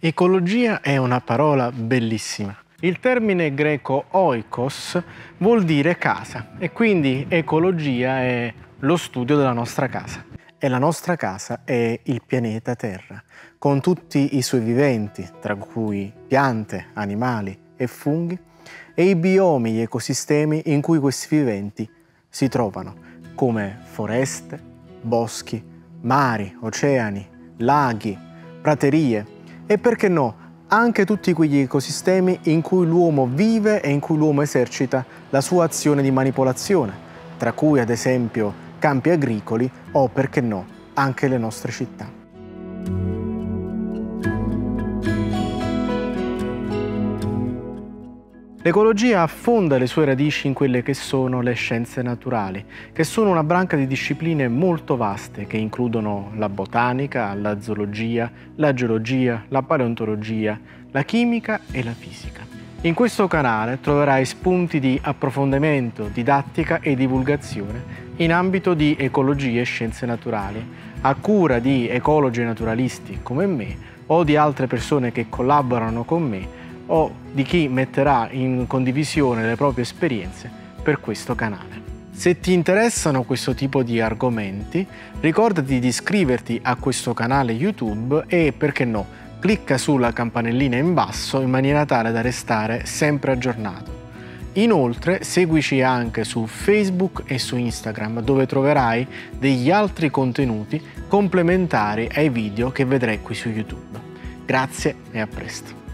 Ecologia è una parola bellissima. Il termine greco oikos vuol dire casa e quindi ecologia è lo studio della nostra casa. E la nostra casa è il pianeta Terra, con tutti i suoi viventi, tra cui piante, animali e funghi, e i biomi, gli ecosistemi in cui questi viventi si trovano, come foreste, boschi, mari, oceani, laghi, praterie e perché no, anche tutti quegli ecosistemi in cui l'uomo vive e in cui l'uomo esercita la sua azione di manipolazione, tra cui ad esempio campi agricoli o, perché no, anche le nostre città. L'ecologia affonda le sue radici in quelle che sono le scienze naturali, che sono una branca di discipline molto vaste che includono la botanica, la zoologia, la geologia, la paleontologia, la chimica e la fisica. In questo canale troverai spunti di approfondimento, didattica e divulgazione in ambito di ecologia e scienze naturali, a cura di ecologi naturalisti come me o di altre persone che collaborano con me o di chi metterà in condivisione le proprie esperienze per questo canale. Se ti interessano questo tipo di argomenti, ricordati di iscriverti a questo canale YouTube e, perché no, clicca sulla campanellina in basso in maniera tale da restare sempre aggiornato. Inoltre seguici anche su Facebook e su Instagram dove troverai degli altri contenuti complementari ai video che vedrai qui su YouTube. Grazie e a presto.